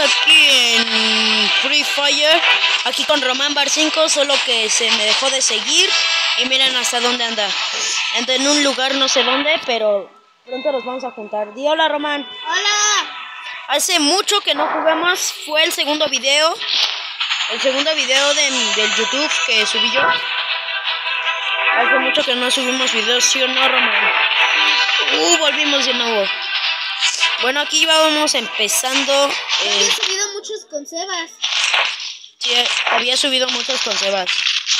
aquí en Free Fire, aquí con Román Bar 5, solo que se me dejó de seguir y miren hasta dónde anda. Anda en un lugar no sé dónde, pero pronto los vamos a juntar. Di hola Román. Hola. Hace mucho que no jugamos, fue el segundo video, el segundo video de, del YouTube que subí yo. Hace mucho que no subimos videos, ¿sí o no Román? Uh, volvimos de nuevo. Bueno, aquí vamos empezando. He eh, subido muchos con Sebas. Sí, había subido muchos con Sebas.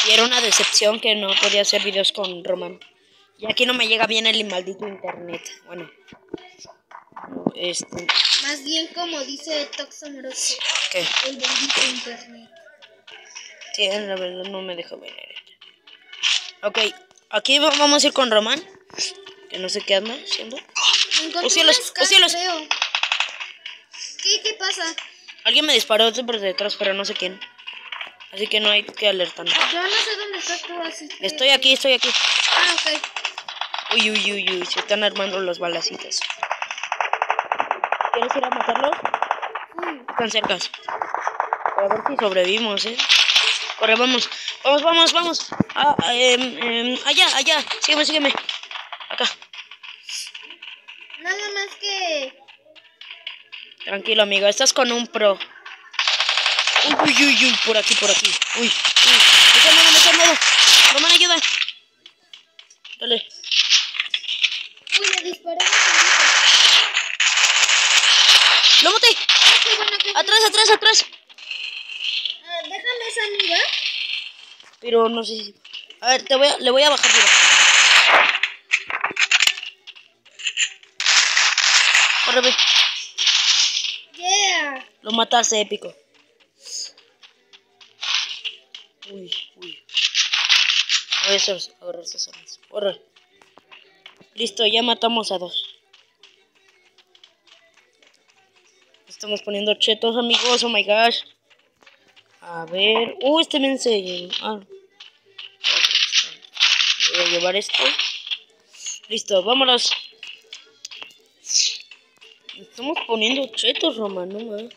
Y era una decepción que no podía hacer videos con Roman. Y aquí no me llega bien el maldito internet. Bueno. Este. Más bien como dice Tox Amoroso, ¿Qué? el bendito internet. Sí, la verdad no me deja ver. Ok, aquí va- vamos a ir con Roman. Que no sé qué anda haciendo. ¿Qué, ¿Qué pasa? Alguien me disparó por detrás, pero no sé quién. Así que no hay que alertarnos. Yo no sé dónde estás tú, así que... Estoy aquí, estoy aquí. Ah, ok. Uy, uy, uy, uy, se están armando los balacitos. ¿Quieres ir a matarlos? Uy, Están cercas. A ver si sobrevivimos, ¿eh? Corre, vamos. Vamos, vamos, vamos. Ah, em, em, allá, allá. Sígueme, sígueme. Acá. nada más que... Tranquilo, amigo. Estás con un pro. Uy, uy, uy, uy. Por aquí, por aquí. Uy, uy. Me dando, me está dando. Roman, ayuda. Dale. Uy, le disparé. ¡Lo maté! Atrás, atrás, atrás. Déjame esa amiga. Pero no sé si... A ver, te voy a, le voy a bajar tiro. Corre, ve. Lo mataste, épico. Uy, uy. A hacer, agarrar esas armas. Corre. Listo, ya matamos a dos. Estamos poniendo chetos, amigos. Oh my gosh. A ver. Uh, este me enseña. Ah. Voy a llevar esto. Listo, vámonos. Estamos poniendo chetos, Roman, no.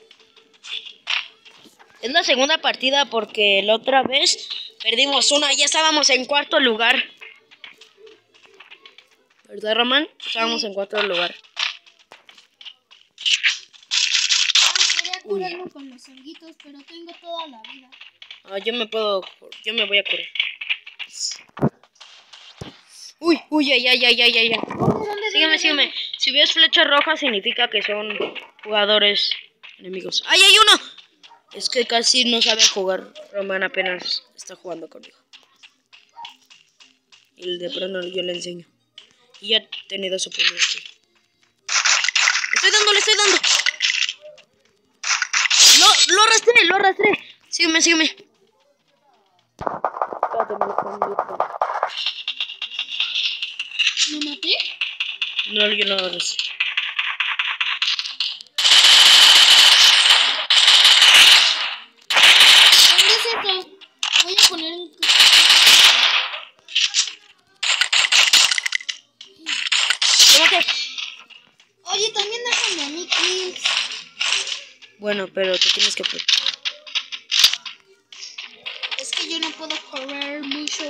Es la segunda partida porque la otra vez perdimos una. Ya estábamos en cuarto lugar. ¿Verdad, Roman? Estábamos en cuarto lugar. Ah, quería curarme con los honguitos, pero tengo toda la vida. Ah, yo me puedo. Yo me voy a correr. Uy, uy, ay, ay, ay, ay, ay. ay. ¿Dónde, dónde, Sígueme, sígueme. Si ves flechas rojas significa que son jugadores enemigos. ¡Ay, hay uno! Es que casi no sabe jugar. Roman apenas está jugando conmigo. Y de pronto yo le enseño. Y ya he tenido su primer kill. ¡Estoy dando, le estoy dando! ¡Lo, lo arrastré, lo arrastré! Sígueme, sígueme. Lo convierto. ¿Lo maté? No, yo no lo arrastré. ¿Dónde es eso? Voy a poner un... ¿Lo maté? Oye, también déjame a mí kills. Bueno, pero te tienes que... Es que yo no puedo correr mucho.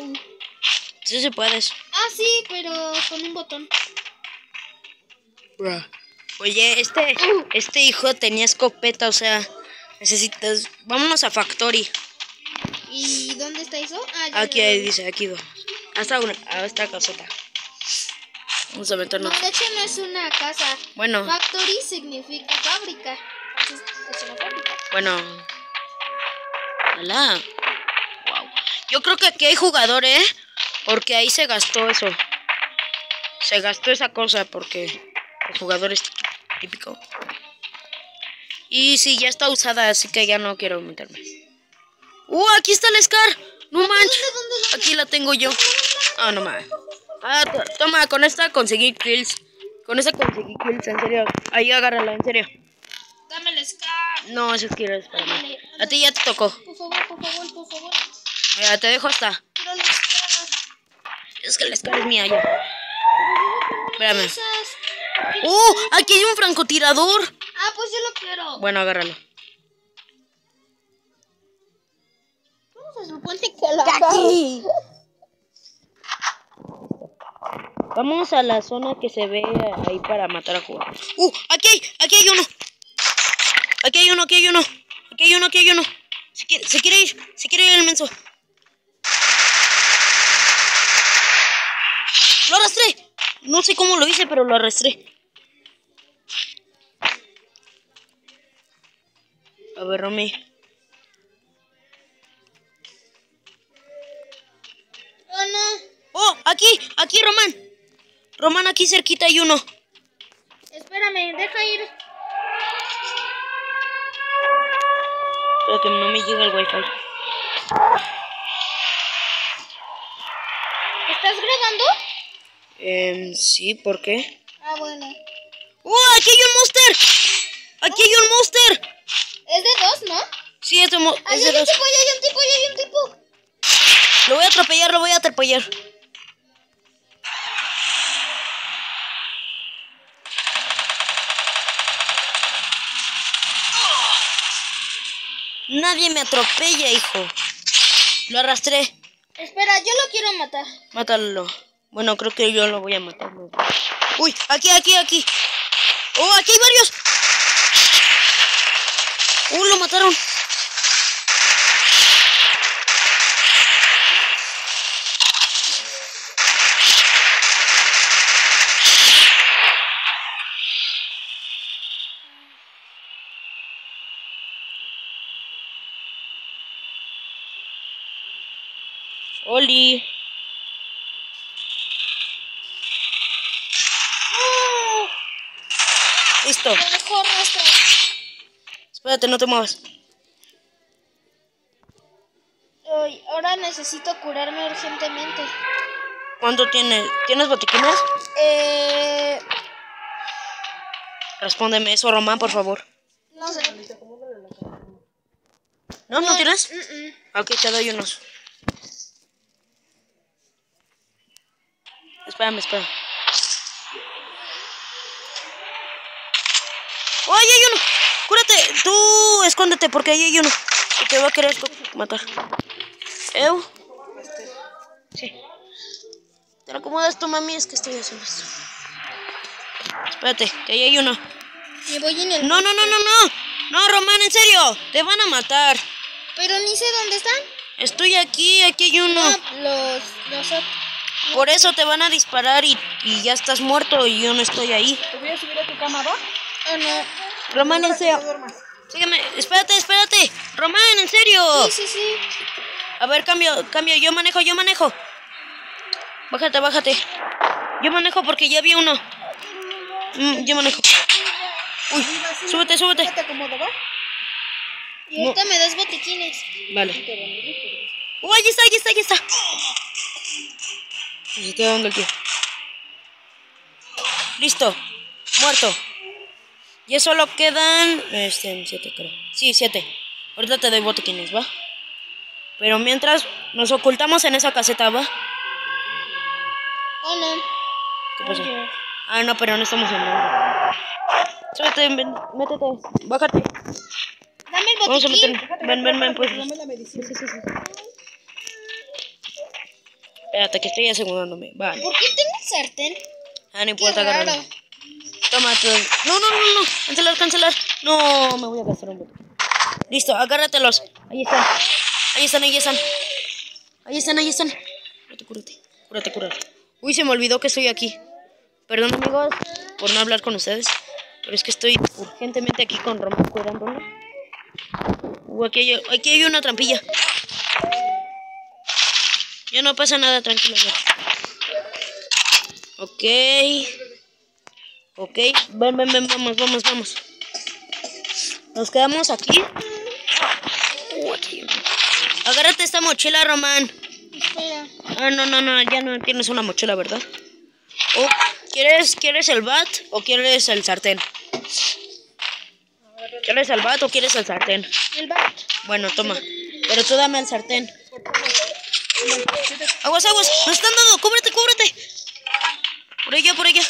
Sí, sí puedes. Ah, sí, pero con un botón. Oye, este, este hijo tenía escopeta, o sea, necesitas... Vámonos a Factory. ¿Y dónde está eso? Ah, Aquí ahí dice, aquí va. Hasta una, a esta casota. Vamos a No, meternos. de hecho no es una casa. Bueno, Factory significa fábrica. Bueno. Hola. Wow. Yo creo que aquí hay jugador, ¿eh? Porque ahí se gastó eso. Se gastó esa cosa porque el jugador es típico. Y sí, ya está usada, así que ya no quiero meterme. ¡Uh! Aquí está el Scar. No manches. Aquí la tengo yo. Ah, no mames. Ah, to- toma, con esta conseguí kills. Con esta conseguí kills, en serio. Ahí agárrala, en serio. No, yo quiero Scar. Dale, dale. A ti ya te tocó. Por favor, por favor, por favor. Mira, te dejo hasta. Es que la Scar es mía ya. Espérame. ¡Oh! Aquí hay un francotirador. Ah, pues yo lo quiero. Bueno, agárralo. ¿Cómo se aquí? Vamos a la zona que se ve ahí para matar a jugadores. ¡Uh! ¡Aquí hay! ¡Aquí hay uno! Aquí hay uno, aquí hay uno. Aquí hay uno, aquí hay uno. Se quiere, se quiere ir, se quiere ir el menso. ¡Lo arrastré! No sé cómo lo hice, pero lo arrastré. A ver, Romy. Oh, no. ¡Oh! ¡Aquí! ¡Aquí, Román! Román, aquí cerquita hay uno. Espérame, deja ir. Espera que no me llega el wifi. ¿Estás grabando? Eh, sí, ¿por qué? Ah, bueno. ¡Oh! ¡Aquí hay un monster! ¡Aquí hay un monster! Es de dos, ¿no? Sí, es de, mo- es hay un tipo, hay un tipo, hay un tipo. Lo voy a atropellar, lo voy a atropellar. Nadie me atropella, hijo. Lo arrastré. Espera, yo lo quiero matar. Mátalo. Bueno, creo que yo lo voy a matar. Uy, aquí, aquí, aquí. Oh, aquí hay varios. Uh, lo mataron. Oli. Listo. Espérate, no te muevas. Ay, ahora necesito curarme urgentemente. ¿Cuánto tienes? ¿Tienes botiquines? Eh. Respóndeme eso, Román, por favor. No sé. ¿No? ¿No tienes? Mm, mm. Ok, te doy unos. Espérame, espérame. ¡Oh, ahí hay uno! ¡Cúrate! Tú escóndete porque ahí hay uno. Y te va a querer matar. ¿Eu? Sí. ¿Te lo acomodas tú, mami? Es que estoy haciendo esto. Espérate, que ahí hay uno. Me voy en el. No, no, no, no, no. No, Román, en serio. Te van a matar. Pero ni sé dónde están. Estoy aquí, aquí hay uno. Ah, los. Los. ot- Por eso te van a disparar y, y ya estás muerto y yo no estoy ahí. Te voy a subir a tu cama, ¿va? Oh, no. Román, en No serio. Sígueme. Espérate, espérate. Román, en serio. Sí, sí, sí. A ver, cambio, cambio. Yo manejo, yo manejo. Bájate, bájate. Yo manejo porque ya vi uno. Mm, yo manejo. Uy, súbete, súbete. Ya te acomodo, ¿va? Y ahorita me das botiquines. Vale. ¡Oh, ahí está, ahí está, ahí está! Se estoy dando el pie. Listo. Muerto. Ya solo quedan... Este, siete creo. Sí, siete. Ahorita te doy botiquines, ¿va? Pero mientras nos ocultamos en esa caseta, ¿va? No. ¿Qué pasó? Ah, no, pero no estamos en nada. Súbete, ven, métete, bájate. Dame el Vamos a botiquín. meter. Ven, ven, ven, pues. Dame la medicina. Espérate, que estoy asegurándome. Vale. ¿Por qué tengo sartén? Ah, no importa, raro. agárralo. Toma, tú. No, no, no, no. Cancelar, cancelar. No, me voy a gastar un bote. Listo, agárratelos. Ahí están. Ahí están, ahí están. Ahí están, ahí están. Cúrate, cúrate. Cúrate, cúrate. Uy, se me olvidó que estoy aquí. Perdón, amigos, por no hablar con ustedes. Pero es que estoy urgentemente aquí con Román cuidándolo. Uh, aquí hay, aquí hay una trampilla. Ya no pasa nada, tranquilo. Ok. Ok. Ven, ven, ven, vamos, vamos, vamos. Nos quedamos aquí. Uh, aquí. Agárrate esta mochila, Román. Ah, no, no, no, ya no tienes una mochila, ¿verdad? Oh, ¿quieres, ¿Quieres el bat o quieres el sartén? ¿Quieres el bat o quieres el sartén? El bat. Bueno, toma. Pero tú dame el sartén. Aguas, aguas. Nos están dando. Cúbrete, cúbrete. Por allá, por allá.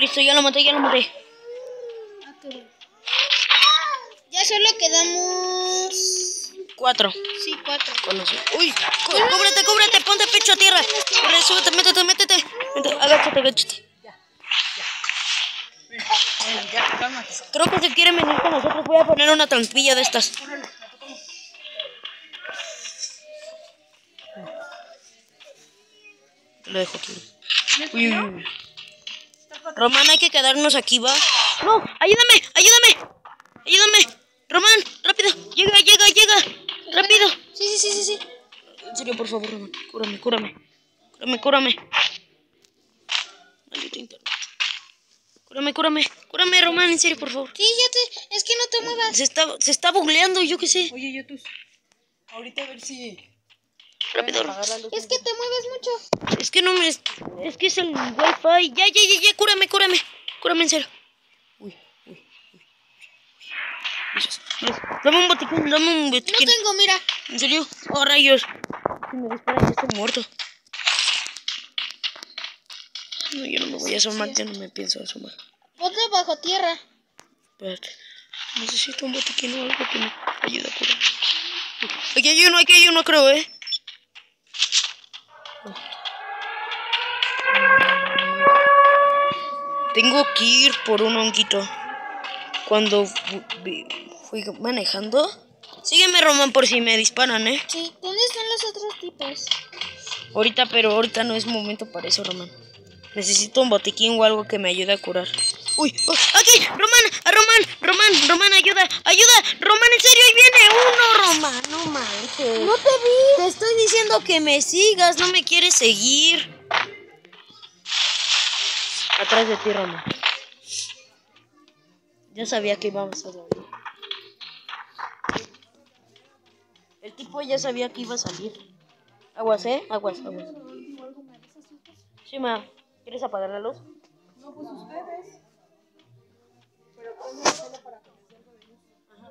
Listo, ya lo maté, ya lo maté. Bueno. solo quedamos. Cuatro. Sí, cuatro. Uy, cú- cúbrete, cúbrete, ponte pecho a tierra. Corre, súbete, métete, métete. Métete, Agáchate, agáchate. Creo que se quieren venir con nosotros. Voy a poner una trampilla de estas. Te lo dejo aquí. Uy, uy, uy. Román, hay que quedarnos aquí, ¿va? No, ayúdame, ayúdame. Ayúdame. Román, rápido. Llega, llega, llega. Rápido. Sí, sí, sí, sí, sí. En serio, por favor, Román. Cúrame, cúrame. Cúrame, cúrame. Maldito internet. Cúrame, cúrame. Cúrame, Román, en serio, por favor. Sí, ya te. Es que no te muevas. Se está, se está bugueando, yo qué sé. Oye, Yotus, ahorita a ver si Rápido. Es que te mueves mucho. Es que no me... Es que es el wifi. Ya, ya, ya, ya. Cúrame, cúrame. Cúrame, en serio. Uy, uy, uy. Dios, Dios. Dame un botiquín, dame un No botiquín. tengo, mira. ¿En serio? Oh, rayos. Si me disparan, ya estoy muerto. No, yo no me voy a asomar, yo no me pienso asomar. Ponte bajo tierra. Espérate. Necesito un botiquín o algo que me ayude a curar. Aquí hay uno, aquí hay uno, creo, ¿eh? Tengo que ir por un honguito. Cuando fui manejando. Sígueme, Román, por si me disparan, ¿eh? Sí. ¿Dónde están los otros tipos? Ahorita, pero ahorita no es momento para eso, Román. Necesito un botiquín o algo que me ayude a curar. Uy, oh, aquí, Román, a Román, Román, Román, ayuda, ayuda, Román, en serio, ahí viene uno, Román, no manches. No te vi. Te estoy diciendo que me sigas, no me quieres seguir. Atrás de ti, Román. Ya sabía que íbamos a salir. El tipo ya sabía que iba a salir. Aguas, ¿eh? Aguas, aguas. Sí, ma. ¿Quieres apagar la luz? No, pues ustedes. Pero ponme solo para luz.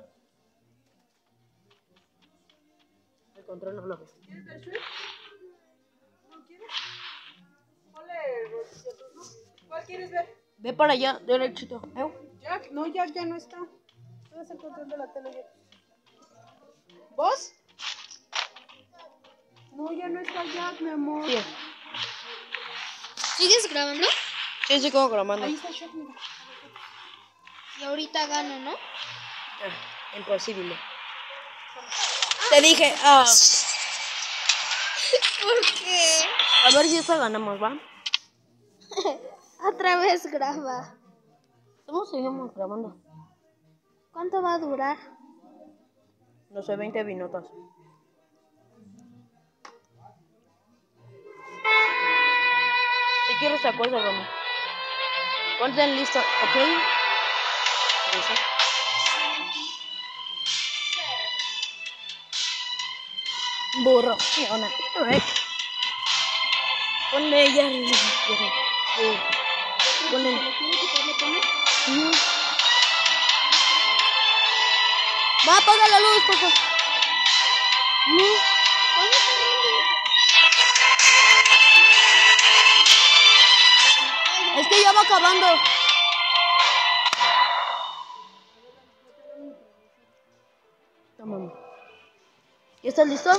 El control no lo ves. ¿Quieres ver Shrek? ¿No quieres? Ponle ¿no? ¿Cuál quieres ver? Ve para allá, derechito. ¿Eh? Jack, no, Jack ya no está. ¿Dónde es el control de la tele, Jack? ¿Vos? No, ya no está Jack, mi amor. Sí. ¿Sigues grabando? Sí, sí, como grabando. Ahí está mira. Y ahorita gano, ¿no? Ah, imposible. Te dije, ah, ¿Por qué? a ver si esta ganamos, ¿va? Otra vez graba. ¿Cómo seguimos grabando? ¿Cuánto va a durar? No sé, 20 minutos. En lista, ¿ok? Eso. Burro. Alright. Ponle ya. Ponle. Ujú. Va, apaga la luz, por favor. Es que ya va acabando. Toma. ¿Ya estás listo?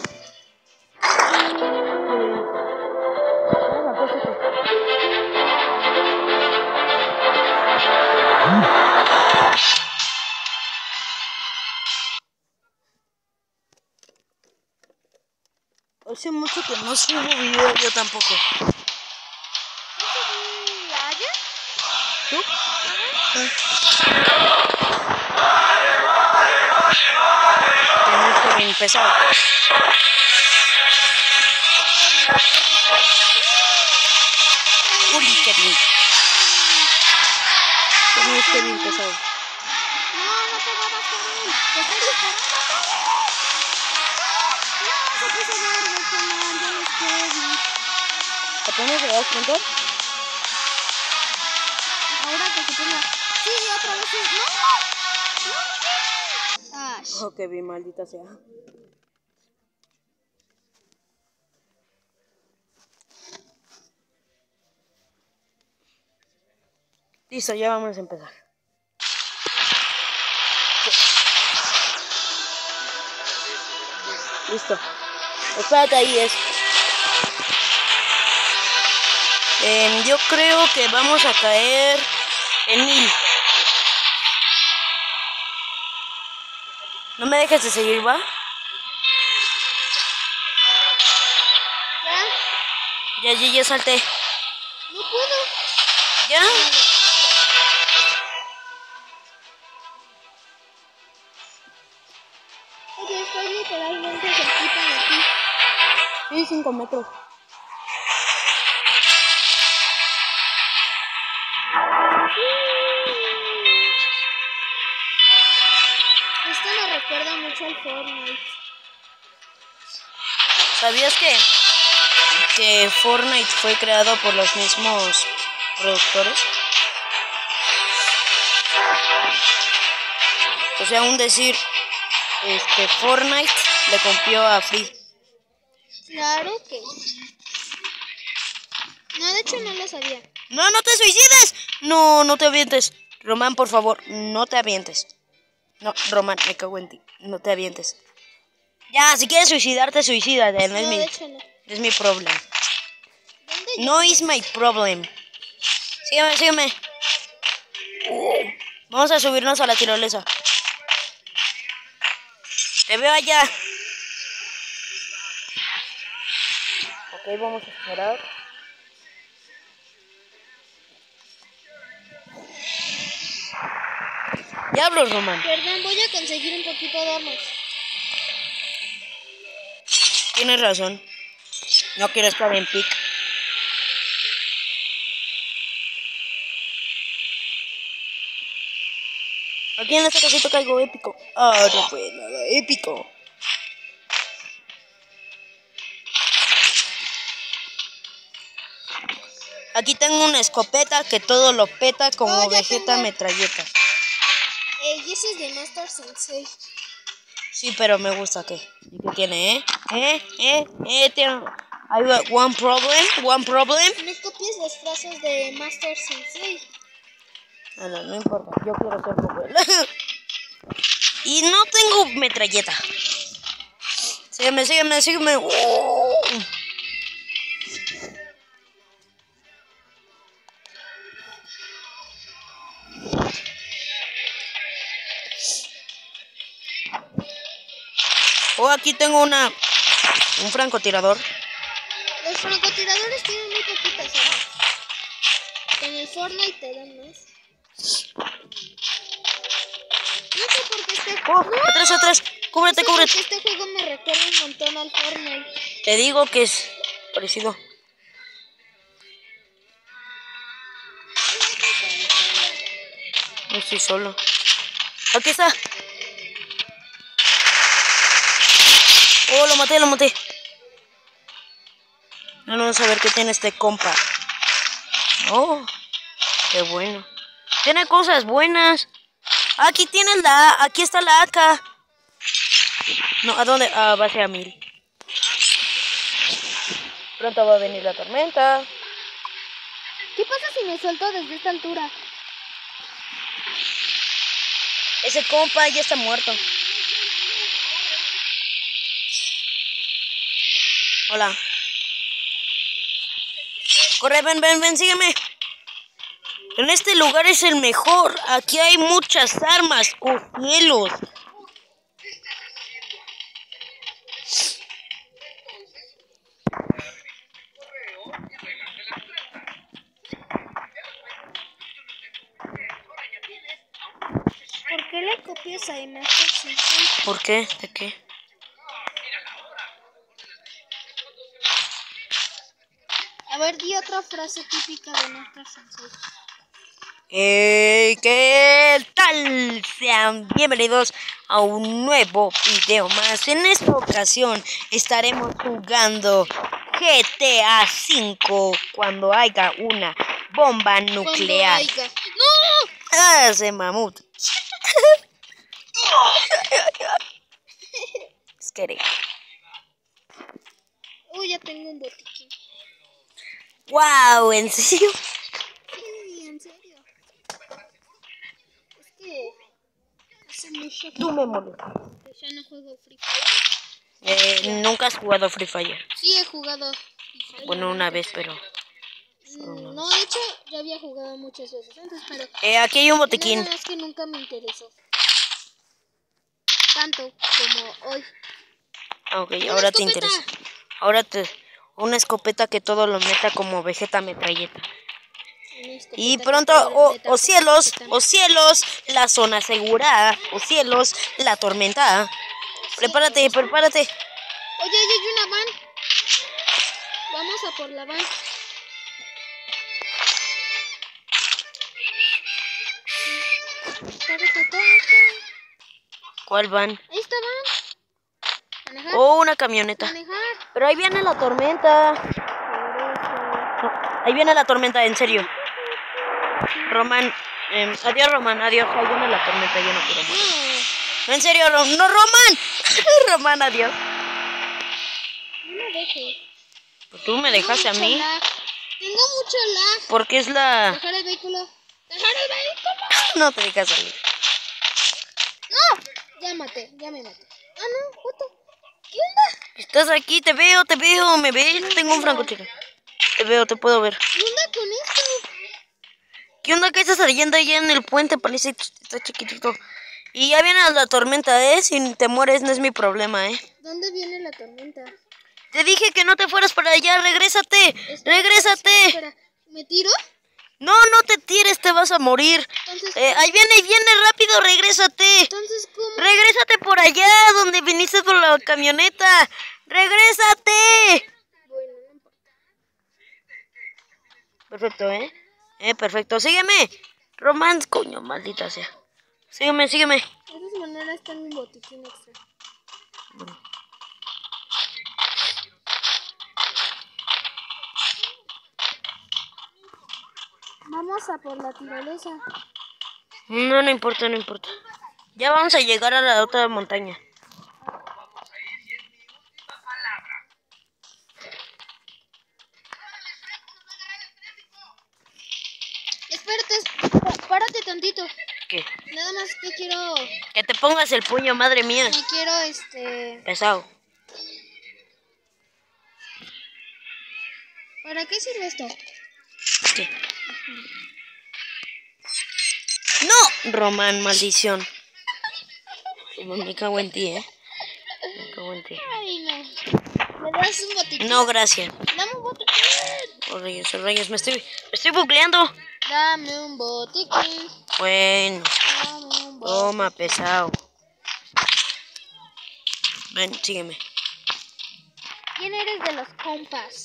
Hace mucho que no subo video, yo tampoco. ¿Ayer? ¿Tú? Tienes que empezar. Uy, qué bien. Tienes que empezar. No, no te vas a Kevin. ¡No! ¡No! Oh, qué bien, maldita sea. Listo, ya vamos a empezar. Listo. Espérate ahí, es. Em, yo creo que vamos a caer en mil. No me dejes de seguir, ¿va? ¿Ya? Ya, ya, ya salté. No puedo. ¿Ya? Oye, estoy literalmente cerquita de ti. Sí, cinco metros. ¿Sabías que, que Fortnite fue creado por los mismos productores? O sea, un decir, este, Fortnite le copió a Free. Claro que sí. No, de hecho no lo sabía. No, no te suicides. No, no te avientes. Román, por favor, no te avientes. No, Román, me cago en ti. No te avientes. Ya, si quieres suicidarte, suicídate. No, No, es, mi, no. es mi problema. ¿Dónde No is my problem. Sígueme, sígueme. Vamos a subirnos a la tirolesa. Te veo allá. Ok, vamos a esperar. Diablos, Román. Perdón, voy a conseguir un poquito de armas. Tienes razón. No quiero estar en pic. Aquí en esta casita caigo épico. Ah, no fue nada épico. Aquí tengo una escopeta que todo lo peta como Oh, Vegeta tengo. metralleta. Eh, y ese es de Master Sensei. Sí, pero me gusta que. ¿Y qué tiene, eh? ¿Eh? ¿Eh? ¿Eh? Tiene. Hay one problem, one problem. No copies las frases de Master Sensei. No, no, no importa. Yo quiero ser popular. y no tengo metralleta. Sígueme, sígueme, sígueme. ¡Oh! Oh, aquí tengo una. Un francotirador. Los francotiradores tienen muy poquitas armas. En el Fortnite te dan más. No sé por qué este Oh, atrás, atrás. Cúbrete, no sé cúbrete. este juego me recuerda un montón al Fortnite. Te digo que es parecido. No estoy solo. Aquí está. Lo maté, lo maté. No, vamos a ver qué tiene este compa. Oh, qué bueno. Tiene cosas buenas. Aquí tienes la, aquí está la AK. No, ¿a dónde? Ah, va a ser a mil. Pronto va a venir la tormenta. ¿Qué pasa si me suelto desde esta altura? Ese compa ya está muerto. Hola. Corre, ven, ven, ven, sígueme. En este lugar es el mejor. Aquí hay muchas armas. ¡Oh, cielos! ¿Por qué le copias a Sensei? ¿Por qué? ¿De qué? Ver, di otra frase típica de Master Sensei. Hey, ¿Qué tal? Sean bienvenidos a un nuevo video más. En esta ocasión estaremos jugando GTA V cuando haya una bomba nuclear. Haya- ¡No! Ah, ese mamut. Es que Uy, ya tengo un botiquín. Wow, ¿en serio? Sí, en serio. Es que hace mucho Tú me molestas. ya no juego Free Fire. Eh, Nunca has jugado Free Fire. Sí, he jugado. Bueno, una vez, pero... Mm, No, de hecho, ya había jugado muchas veces antes, pero Eh, aquí hay un botiquín. nada más que nunca me interesó. Tanto como hoy. Ah, Ok, ahora te interesa. Ahora te... Una escopeta que todo lo meta como Vegeta metralleta. Y pronto, como cielos, oh cielos, la zona segura, oh cielos, la tormenta. Prepárate, prepárate. Oye, oye, hay una van. Vamos a por la van. ¿Cuál van? Está van. Manejar, Oh, una camioneta. manejar. Pero ahí viene la tormenta. Ahí viene la tormenta, en serio. Román, em, adiós Román, adiós. Ahí viene la tormenta, yo no quiero. No, En serio, Ro- no Román. Román, adiós. no me dejes. Pues tú me dejaste a mí. lag. Tengo mucho lag. Porque es la... Dejar el vehículo. Dejar el vehículo. No te dejas salir. No. Ya maté, ya me maté. Ah, no, Joto. ¿Qué onda? Estás aquí, te veo, te veo, me ves. Tengo un francotirador. Te veo, te puedo ver. ¿Qué onda con esto? ¿Qué onda? ¿Qué estás leyendo allá en el puente? Parece que está chiquitito. Y ya viene la tormenta, ¿eh? Si te mueres no es mi problema, ¿eh? ¿Dónde viene la tormenta? Te dije que no te fueras para allá, regrésate, regrésate. Espera, ¿me tiro? No, no te tires, te vas a morir. Entonces, Eh, ahí viene, ahí viene, rápido, regrésate. entonces ¿cómo? Regrésate por allá, donde viniste por la camioneta. Regrésate. Bueno, no importa. Perfecto, ¿eh? Eh, perfecto. Sígueme. Román, coño, maldita sea. Sígueme, sígueme. De todas maneras está en mi botiquín extra. Vamos a por la tirolesa. No, no importa, no importa. Ya vamos a llegar a la otra montaña. Espérate, es- párate tantito. ¿Qué? Nada más que quiero, Que te pongas el puño, madre mía. me quiero, este, Pesado. ¿para qué sirve esto? ¿Qué? ¡No! Román, maldición. Me cago en ti, ¿eh? Me cago en ti. Ay, no. ¿Me das un botiquín? No, gracias. Dame un botiquín. Oh, rayos, oh, rayos, me estoy, me estoy bucleando. Dame un botiquín. Bueno, Dame un botiquín. toma, pesado. Ven, sígueme. ¿Quién eres de los compas?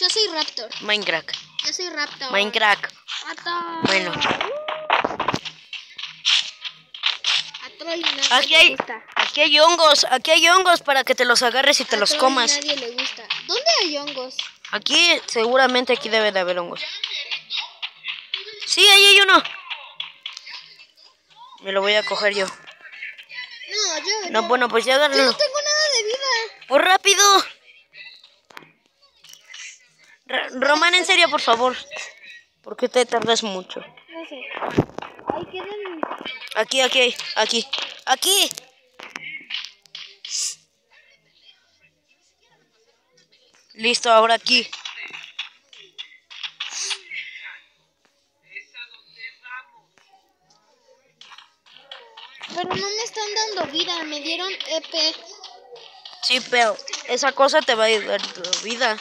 Yo soy Raptor. Minecraft. Yo soy Raptor. Minecraft. Raptor. Bueno. Aquí hay, aquí hay hongos, aquí hay hongos para que te los agarres y te A los comas. nadie le gusta. ¿Dónde hay hongos? Aquí, seguramente aquí debe de haber hongos. Sí, ahí hay uno. Me lo voy a coger yo. No, yo. No, yo- bueno, pues ya Yo agárralo. no tengo nada de vida. ¡Pues rápido! R- Román, en serio, por favor. ¿Por qué te tardas mucho? No sé. Ahí quedan. Aquí, aquí, aquí. ¡Aquí! Listo, ahora aquí. Pero no me están dando vida. Me dieron EP. Sí, pero esa cosa te va a dar vida.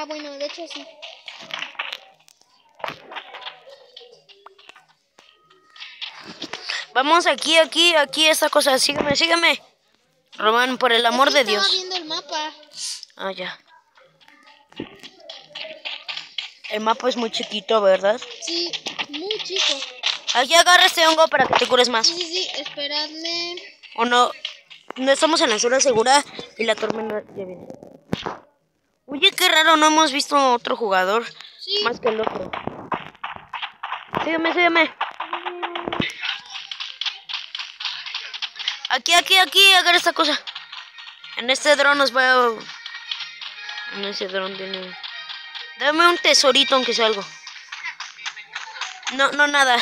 Ah, bueno, de hecho sí. Vamos aquí, aquí, aquí, esta cosa. Sígueme, sígueme. Román, por el amor Es que de Dios. viendo el mapa. Ah, ya. El mapa es muy chiquito, ¿verdad? Sí, muy chico. Aquí agarra este hongo para que te cures más. Sí, sí, sí. Esperadme. O no. No estamos en la zona segura y la tormenta ya viene. Oye, qué raro, no hemos visto otro jugador Sí. más que el otro. Sígueme, sígueme. Aquí, aquí, aquí, agarra esta cosa. En este dron nos va a... En ese dron tiene... Dame un tesorito aunque sea algo. No, no, nada.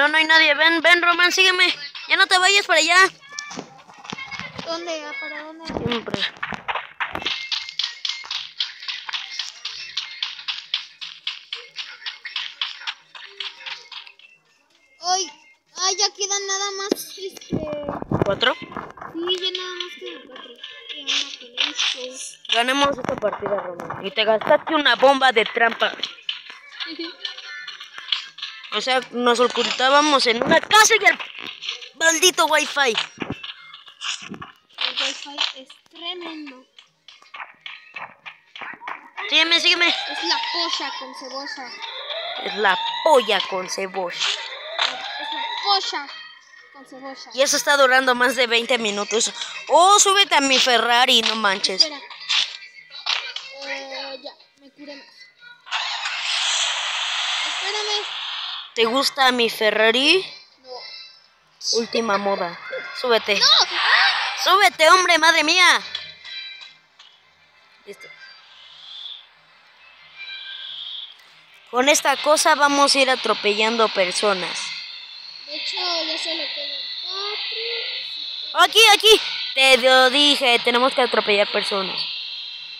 No, no hay nadie. Ven, ven, Román, sígueme. Ya no te vayas para allá. ¿Dónde? ¿A ¿Para dónde? Siempre. Hoy. Ay, ya quedan nada más. Este. ¿Cuatro? Sí, ya nada más quedan cuatro. Esto. Ganemos esta partida, Román. Y te gastaste una bomba de trampa. O sea, nos ocultábamos en una casa y el maldito wifi. El wifi es tremendo. Sígueme, sígueme. Es la polla con cebolla. Es la polla con cebolla. Es la polla con cebolla. Y eso está durando más de 20 minutos. Oh, súbete a mi Ferrari, no manches. Espera. ¿Te gusta mi Ferrari? No. Última moda. Súbete. ¡No! Súbete, hombre, madre mía. Listo. Con esta cosa vamos a ir atropellando personas. De hecho, ya solo quedan cuatro. Aquí, aquí. Te lo dije, tenemos que atropellar personas.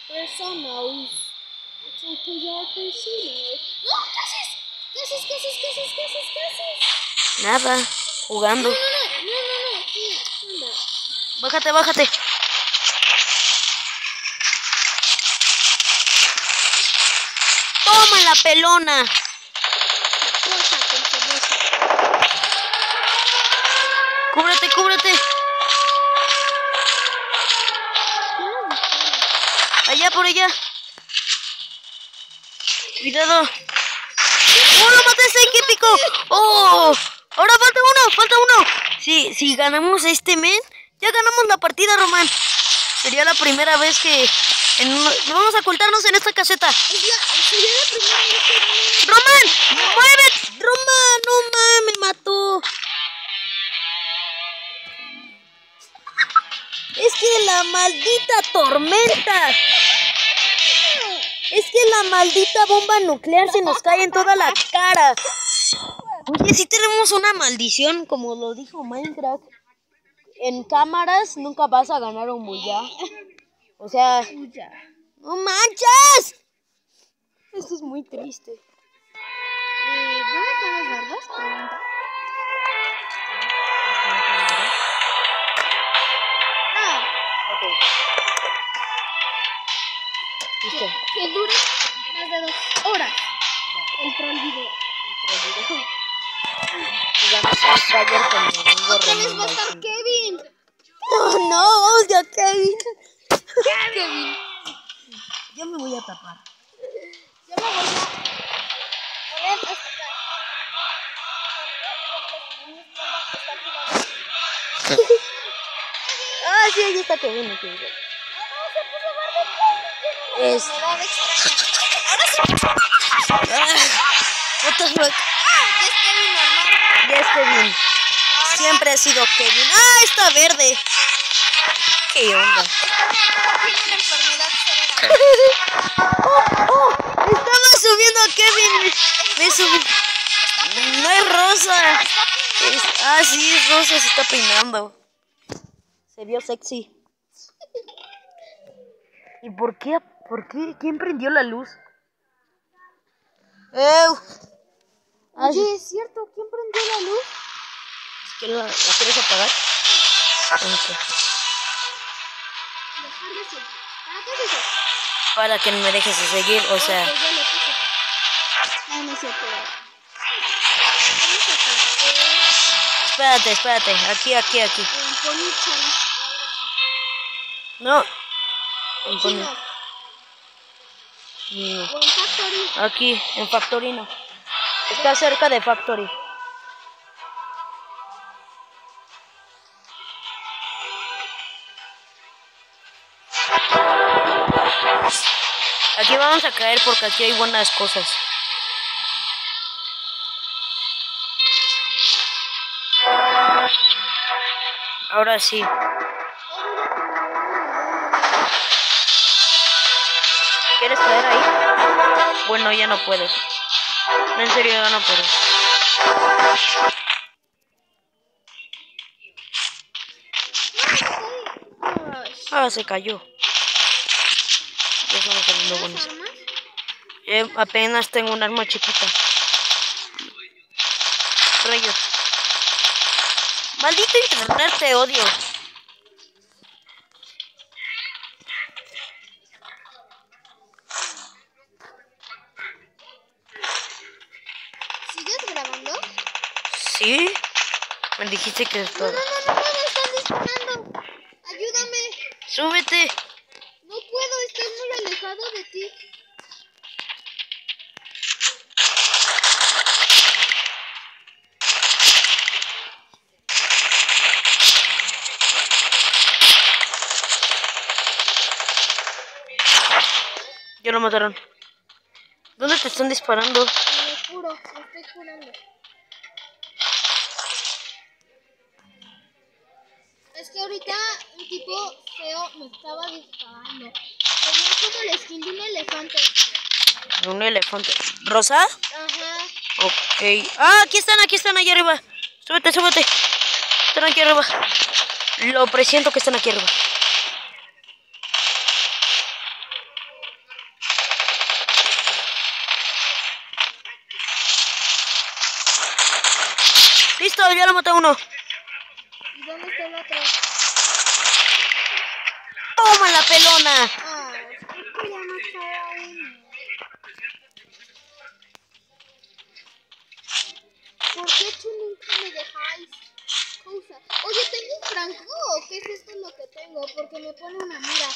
Personas. Atropellar personas. ¡No! ¿Qué haces? ¿Qué haces? ¿Qué haces? ¿Qué haces? ¿Qué haces? Nada, jugando. No, no, no, no, no, no. Aquí, anda. Bájate, bájate. Toma la pelona. Cúbrete, cúbrete. Allá por allá. Cuidado. ¡Oh, lo maté ese qué pico! ¡Oh! Ahora falta uno, falta uno. Si, si ganamos este men, ya ganamos la partida, Román. Sería la primera vez que en vamos a ocultarnos en esta caseta. Es la, sería la primera vez que gano. ¡Román! ¡Muévete! ¡Román! ¡No mames! Me mató. Es que la maldita tormenta. Es que la maldita bomba nuclear se nos cae en toda la cara. Oye, si tenemos una maldición, como lo dijo Minecraft. En cámaras nunca vas a ganar un bulla. O sea. ¡no manches! Esto es muy triste. Eh, ¿Dónde están las barbas? Pregunta. Ah, Ok. Listo. que dure más de dos horas. El troll video. Jugamos Free Fire con mi amigo Otra vez va a estar. Kevin. No, no, odio a Kevin. Kevin. Yo me voy a tapar. Yo me voy a hasta acá. Ah, sí, ahí está Kevin. ok. Es. What the fuck? Ah, es Kevin normal. Ya es Kevin. Siempre ha sido Kevin. Ah, está verde. ¿Qué onda? Tiene una enfermedad severa. oh, oh, estaba subiendo a Kevin. Me subí. No es rosa. Es- ah, sí, es rosa, se está peinando. Se vio sexy. ¿Y por qué? ¿Por qué? ¿Quién prendió la luz? ¡Ew! Ay, Oye, es cierto, ¿quién prendió la luz? ¿qué la, ¿la quieres apagar? Ok. Dejar de seguir. ¿Para qué es eso? Para que me dejes de seguir, o sea... Ya puse. No, no es cierto. Vamos a poner Espérate, espérate. Aquí, aquí, aquí. No. No. no. O en Factory. Aquí, Factorino. Está cerca de Factory. Aquí vamos a caer porque aquí hay buenas cosas. Ahora sí. ¿Quieres caer ahí? Bueno, ya no puedes. No, en serio, ya no puedo. Ah, se cayó. Ya estamos saliendo buenos. Eh, apenas tengo un arma chiquita. Rayos. Maldito internet, te odio. Me dijiste que es No, todo. no, no, no puedo, están disparando. Ayúdame. Súbete. No puedo, estoy muy alejado de ti. Ya lo mataron. ¿Dónde te están disparando? Me curo, me estoy curando. Es que ahorita un tipo feo me estaba disparando. Tenía como el skin de un elefante. Un elefante. ¿Rosa? Ajá. Ok. Ah, aquí están, aquí están, allá arriba. Súbete, súbete. Están aquí arriba. Lo presiento que están aquí arriba. Listo, ya lo maté uno. ¿Y dónde está el otro? Toma la pelona. Ah. ¿Por qué tú nunca me dejáis cosas? Oye, ¿tengo un franco o qué es esto lo que tengo? Porque me pone una mira.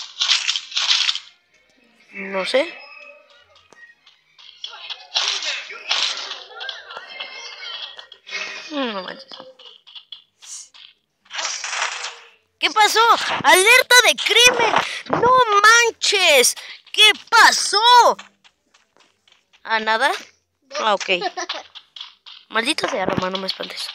No sé. Mm, No manches. ¿Qué pasó? ¡Alerta de crimen! ¡No manches! ¿Qué pasó? ¿Ah, nada? Ah, ok. Maldito sea, Roma, no me espantes.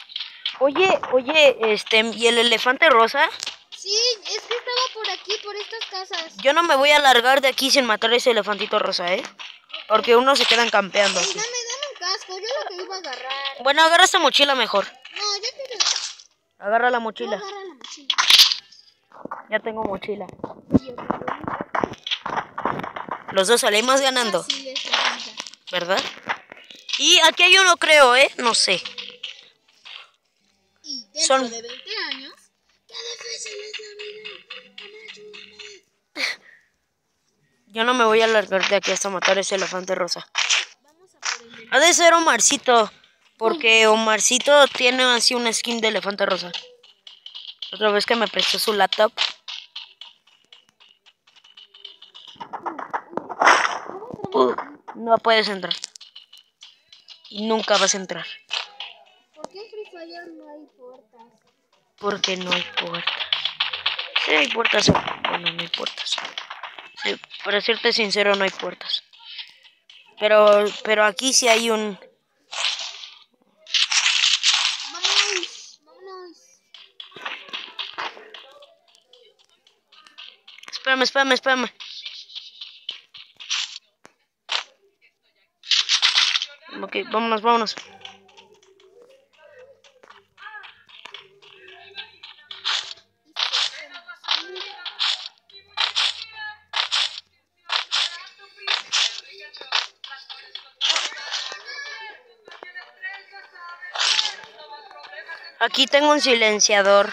Oye, oye, este, ¿y el elefante rosa? Sí, es que estaba por aquí, por estas casas. Yo no me voy a largar de aquí sin matar a ese elefantito rosa, ¿eh? Porque unos se quedan campeando. Dame, dame un casco, yo lo que iba a agarrar. Bueno, agarra esta mochila mejor. No, yo quiero. Agarra la No, mochila. agarra la mochila. Ya tengo mochila. Los dos salimos ganando. ¿verdad? Y aquí hay uno, creo, ¿eh? No sé. Y dentro Son- de 20 años, qué difícil es la vida. Mamá, ayúdame. Yo no me voy a largar de aquí hasta matar ese elefante rosa. Vamos a por el Ha de ser Omarcito. Porque Omarcito tiene así una skin de elefante rosa. Otra vez que me prestó su laptop. Uh, no puedes entrar. Y nunca vas a entrar. ¿Por qué en Free Fire no hay puertas? Porque no hay puertas. Sí hay puertas. Bueno, no hay puertas. Sí, para serte sincero, no hay puertas. Pero, pero aquí sí hay un... Vámonos, vámonos. Espérame, espérame, espérame. Ok, vámonos, vámonos. Aquí tengo un silenciador.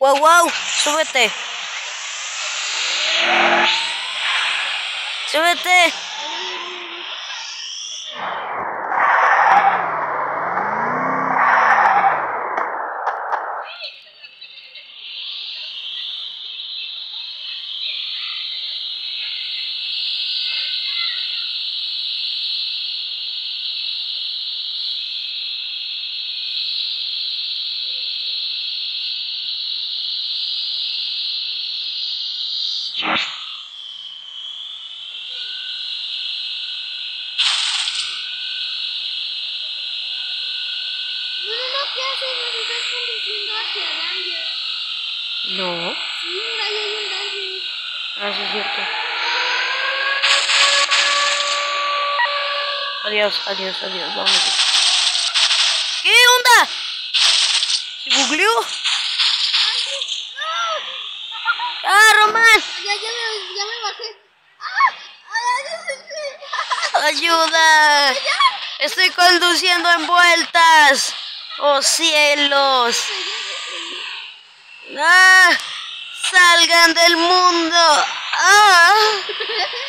Wow, wow, súbete. Súbete. Adiós, adiós, adiós. Vamos. ¿Qué onda? ¿Se googleó? ¡Ah, Román! Ya, ya me, ya me bajé. ¡Ah! ¡Ay, ¡Ayuda! Estoy conduciendo en vueltas. ¡Oh cielos! ¡Ah! ¡Salgan del mundo! ¡Ah!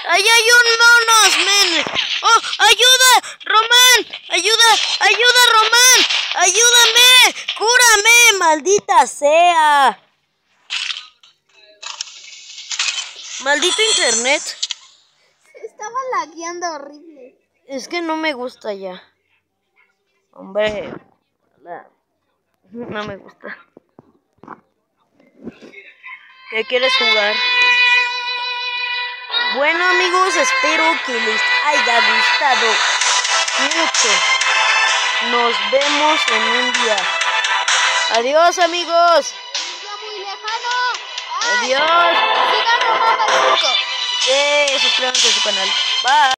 ¡Ahí hay un monos, men! ¡Oh! ¡Ayuda! ¡Román! ¡Ayuda! ¡Ayuda, Román! ¡Ayúdame! ¡Cúrame! ¡Maldita sea! Maldito internet. Estaba lagueando horrible. Es que no me gusta ya. Hombre. No me gusta. ¿Qué quieres jugar? Bueno amigos, espero que les haya gustado mucho. Nos vemos en un día. Adiós amigos. Muy lejano. Adiós. Sigan Román al 5. Eh, suscríbanse a su canal. Bye.